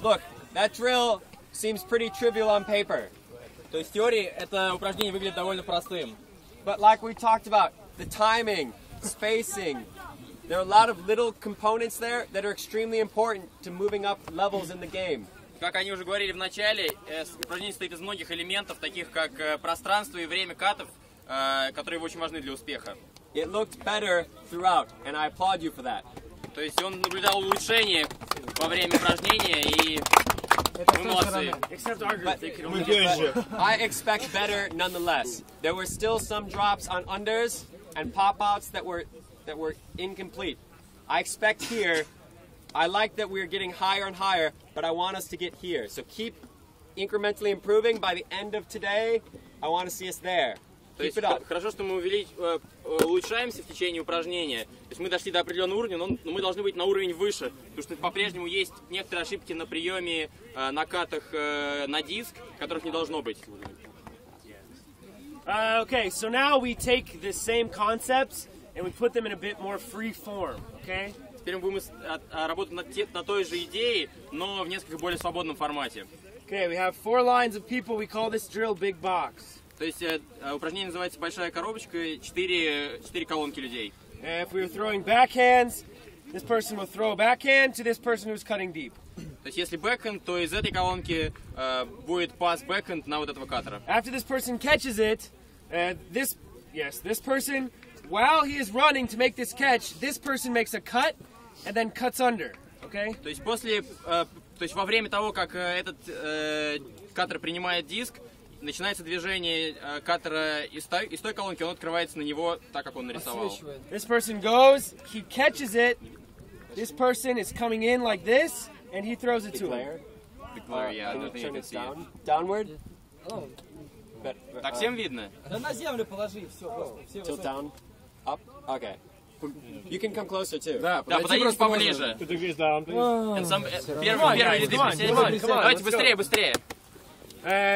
Look, that drill seems pretty trivial on paper. То есть в теории это упражнение выглядит довольно простым. But like we talked about, the timing, spacing, there are a lot of little components there that are extremely important to moving up levels in the game. Как они уже говорили в начале, э, упражнение состоит из многих элементов, таких как э, пространство и время катов, э, которые очень важны для успеха. It looked better throughout, and I applaud you for that. То есть он наблюдал улучшение во время упражнения, и see. Except our group, they only get. I expect better nonetheless. There were still some drops on unders and pop outs that were that were incomplete. I expect here. I like that we're getting higher and higher, but I want us to get here. So keep incrementally improving. By the end of today, I want to see us there. То есть хорошо, что мы увелич- э, э, улучшаемся в течение упражнения. То есть мы дошли до определенного уровня, но, мы должны быть на уровень выше, потому что по-прежнему есть некоторые ошибки на приеме, э, на катах э, на диск, которых не должно быть. Uh, okay, so now we take the same concepts and we put them in a bit more free form, okay? Теперь мы будем от- а, работать над те- на той же идее, но в несколько более свободном формате. Okay, we have four lines of people. We call this drill big box. То есть э, э, упражнение называется «Большая коробочка», четыре, четыре колонки людей. If we were throwing backhands, this person will throw a backhand to this person who's cutting deep. То есть если бэкхенд, то из этой колонки э, будет пас бэкхенд на вот этого катера. After this person catches it, uh, this, yes, this person, while he is running to make this catch, this person makes a cut and then cuts under, okay? То есть после, э, то есть во время того, как э, этот э, катер принимает диск, начинается движение э, катера из той, из той колонки, он открывается на него так, как он нарисовал. This person goes, he catches it, this person is coming in like this, and he throws it to him. Claire, Declare, yeah, I don't think you can see it. down? Downward. But, Так всем видно? Да на землю положи, все, просто. Все tilt down. Up. Okay. You can come closer too. Да, поближе. Да, он Это сам- э, Первый, первый Давайте быстрее, быстрее. Uh,